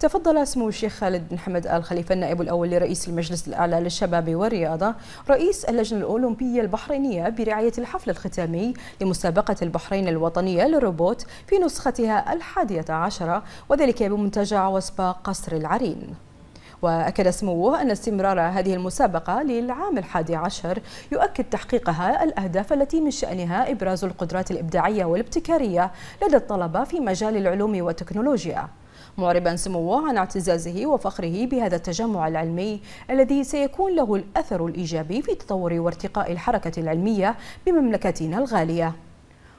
تفضل سمو الشيخ خالد بن حمد آل خليفة النائب الأول لرئيس المجلس الأعلى للشباب والرياضة رئيس اللجنة الأولمبية البحرينية برعاية الحفل الختامي لمسابقة البحرين الوطنية للروبوت في نسختها الحادية عشرة وذلك بمنتجع وسباق قصر العرين. وأكد سموه أن استمرار هذه المسابقة للعام الحادي عشر يؤكد تحقيقها الأهداف التي من شأنها إبراز القدرات الإبداعية والابتكارية لدى الطلبة في مجال العلوم والتكنولوجيا. معربا سموه عن اعتزازه وفخره بهذا التجمع العلمي الذي سيكون له الأثر الإيجابي في تطور وارتقاء الحركة العلمية بمملكتنا الغالية.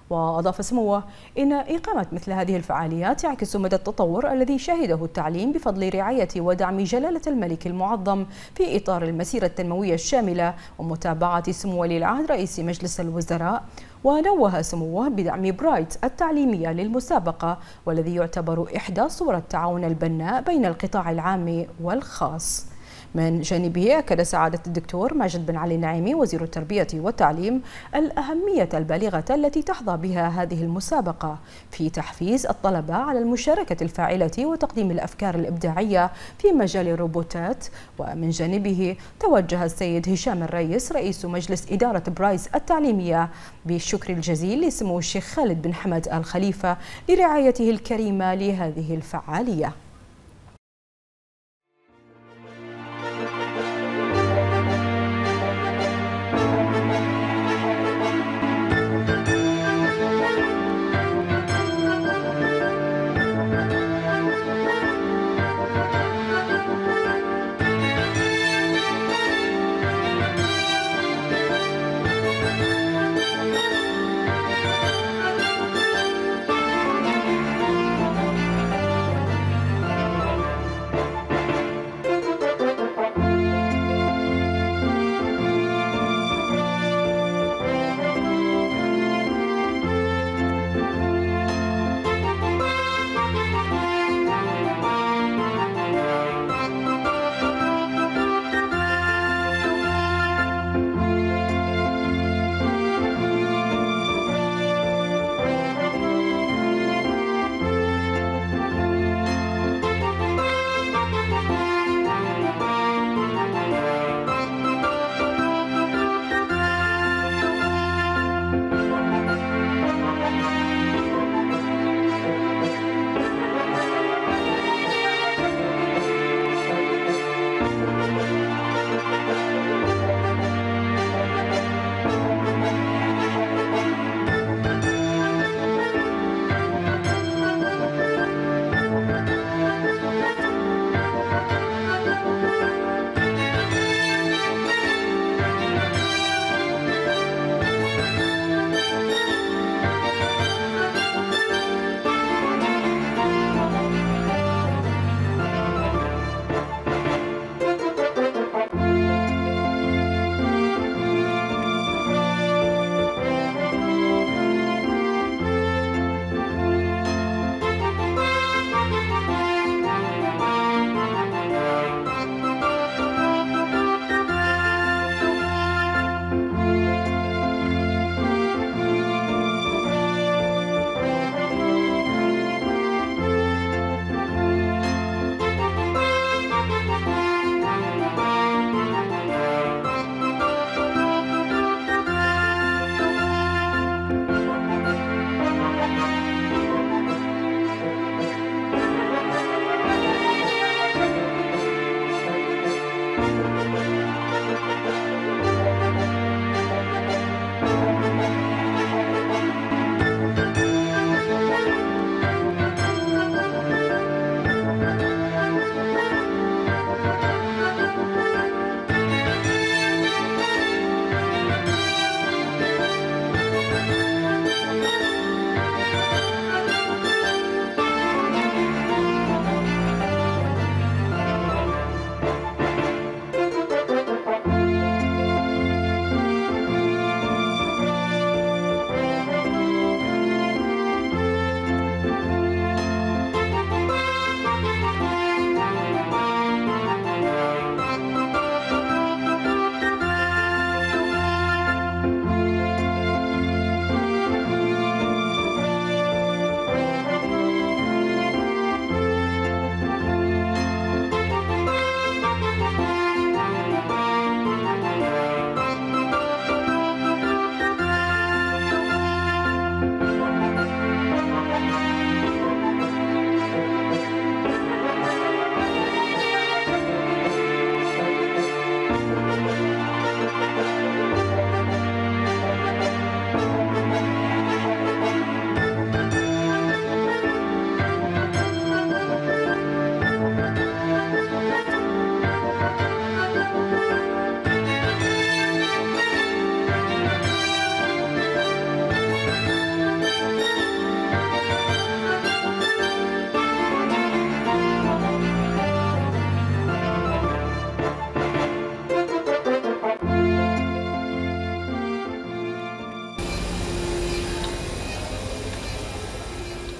وأضاف سموه إن إقامة مثل هذه الفعاليات يعكس مدى التطور الذي شهده التعليم بفضل رعاية ودعم جلالة الملك المعظم في إطار المسيرة التنموية الشاملة ومتابعة سمو ولي العهد رئيس مجلس الوزراء ونوه سموه بدعم برايت التعليمية للمسابقة والذي يعتبر إحدى صور التعاون البناء بين القطاع العام والخاص. من جانبه أكد سعادة الدكتور ماجد بن علي النعيمي وزير التربية والتعليم الأهمية البالغة التي تحظى بها هذه المسابقة في تحفيز الطلبة على المشاركة الفاعلة وتقديم الأفكار الإبداعية في مجال الروبوتات. ومن جانبه توجه السيد هشام الرئيس رئيس مجلس إدارة برايز التعليمية بالشكر الجزيل لسمو الشيخ خالد بن حمد آل خليفة لرعايته الكريمة لهذه الفعالية.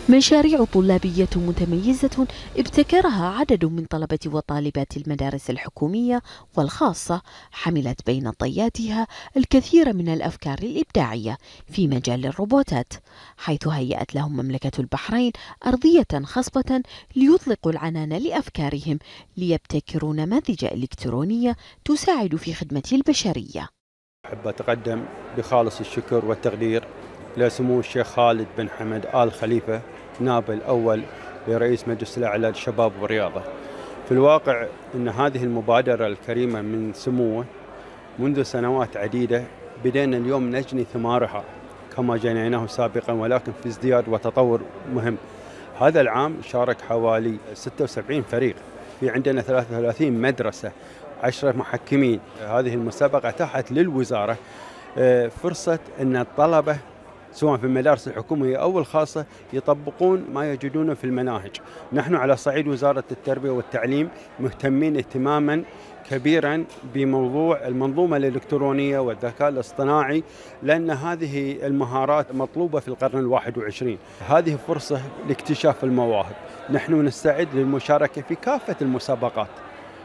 مشاريع طلابية متميزة ابتكرها عدد من طلبة وطالبات المدارس الحكومية والخاصة حملت بين طياتها الكثير من الأفكار الإبداعية في مجال الروبوتات حيث هيأت لهم مملكة البحرين أرضية خصبة ليطلقوا العنان لأفكارهم ليبتكروا نماذج إلكترونية تساعد في خدمة البشرية. أحب أتقدم بخالص الشكر والتقدير لسمو الشيخ خالد بن حمد آل خليفة نائب الأول لرئيس مجلس الأعلى للشباب والرياضة. في الواقع أن هذه المبادرة الكريمة من سموه منذ سنوات عديدة بدينا اليوم نجني ثمارها كما جنيناه سابقا ولكن في ازدياد وتطور مهم. هذا العام شارك حوالي 76 فريق. في عندنا 33 مدرسة 10 محكمين. هذه المسابقة أتاحت للوزارة آه، فرصة أن الطلبة سواء في المدارس الحكومية أو الخاصة يطبقون ما يجدونه في المناهج. نحن على صعيد وزارة التربية والتعليم مهتمين اهتماما كبيرا بموضوع المنظومة الإلكترونية والذكاء الاصطناعي لأن هذه المهارات مطلوبة في القرن الواحد وعشرين. هذه فرصة لاكتشاف المواهب. نحن نستعد للمشاركة في كافة المسابقات.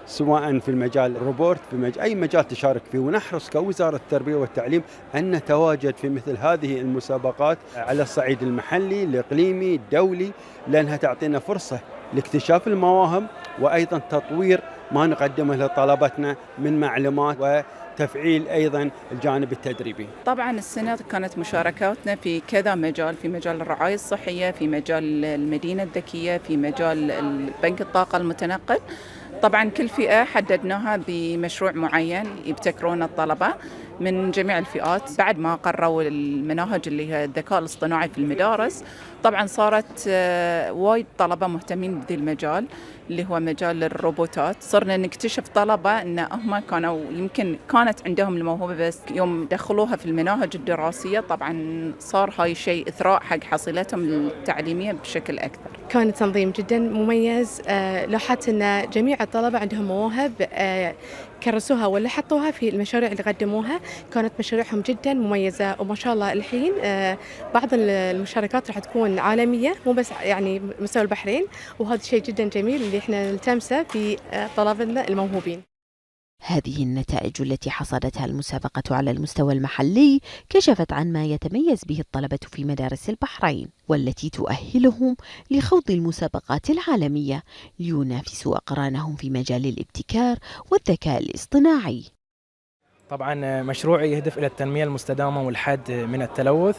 سواء في المجال الروبوت في مجال أي مجال تشارك فيه ونحرص كوزارة التربية والتعليم أن نتواجد في مثل هذه المسابقات على الصعيد المحلي الإقليمي الدولي لأنها تعطينا فرصة لاكتشاف المواهب وأيضا تطوير ما نقدمه لطلبتنا من معلومات وتفعيل أيضا الجانب التدريبي. طبعا السنة كانت مشاركاتنا في كذا مجال، في مجال الرعاية الصحية، في مجال المدينة الذكية، في مجال بنك الطاقة المتنقل. طبعا كل فئة حددناها بمشروع معين يبتكرون الطلبة. من جميع الفئات بعد ما قرروا المناهج اللي هي الذكاء الاصطناعي في المدارس. طبعا صارت آه، وايد طلبة مهتمين بذي المجال اللي هو مجال الروبوتات. صرنا نكتشف طلبة إن هم كانوا يمكن كانت عندهم الموهبة بس يوم دخلوها في المناهج الدراسية طبعا صار هاي شيء إثراء حق حصيلتهم التعليمية بشكل أكثر. كان تنظيم جدا مميز. آه، لاحظت أن جميع الطلبة عندهم مواهب. آه، كرسوها ولا حطوها في المشاريع اللي قدموها. كانت مشاريعهم جدا مميزة وما شاء الله الحين بعض المشاركات راح تكون عالمية مو بس يعني مستوى البحرين. وهذا شيء جدا جميل اللي إحنا نلتمسه في آه، طلابنا الموهوبين. هذه النتائج التي حصدتها المسابقة على المستوى المحلي كشفت عن ما يتميز به الطلبة في مدارس البحرين والتي تؤهلهم لخوض المسابقات العالمية لينافسوا أقرانهم في مجال الابتكار والذكاء الاصطناعي. طبعا مشروعي يهدف إلى التنمية المستدامة والحد من التلوث.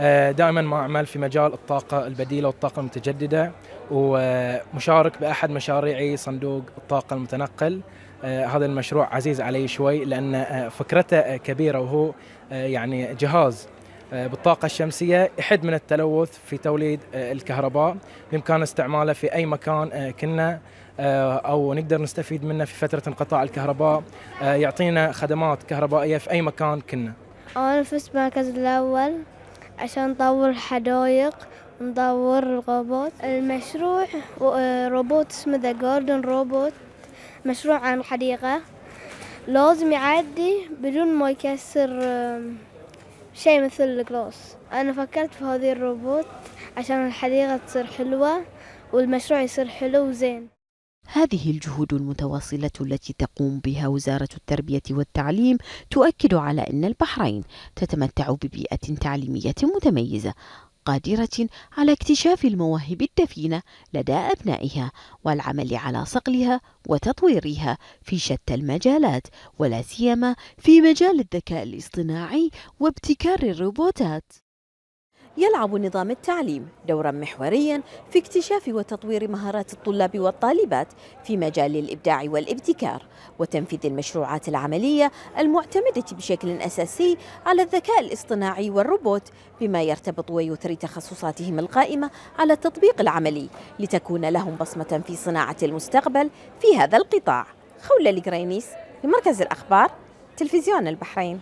آه، دائما ما أعمل في مجال الطاقة البديلة والطاقة المتجددة. ومشارك بأحد مشاريعي صندوق الطاقة المتنقل. آه، هذا المشروع عزيز علي شوي لأن آه، فكرته كبيرة وهو يعني جهاز بالطاقة الشمسية يحد من التلوث في توليد الكهرباء. بإمكان استعماله في أي مكان كنا أو نقدر نستفيد منه في فترة انقطاع الكهرباء. يعطينا خدمات كهربائية في أي مكان كنا. أنا فزت المركز الأول عشان نطور حدايق ندور الروبوت. المشروع روبوت اسمه The Garden Robot مشروع عن حديقة. لازم يعدي بدون ما يكسر شيء مثل الجلاس. أنا فكرت في هذه الروبوت عشان الحديقة تصير حلوة والمشروع يصير حلو وزين. هذه الجهود المتواصلة التي تقوم بها وزارة التربية والتعليم تؤكد على أن البحرين تتمتع ببيئة تعليمية متميزة. قادرة على اكتشاف المواهب الدفينة لدى أبنائها والعمل على صقلها وتطويرها في شتى المجالات ولا سيما في مجال الذكاء الاصطناعي وابتكار الروبوتات. يلعب نظام التعليم دورا محوريا في اكتشاف وتطوير مهارات الطلاب والطالبات في مجال الإبداع والابتكار وتنفيذ المشروعات العملية المعتمدة بشكل أساسي على الذكاء الاصطناعي والروبوت بما يرتبط ويثري تخصصاتهم القائمة على التطبيق العملي لتكون لهم بصمة في صناعة المستقبل في هذا القطاع. خولة القرينيس لمركز الأخبار تلفزيون البحرين.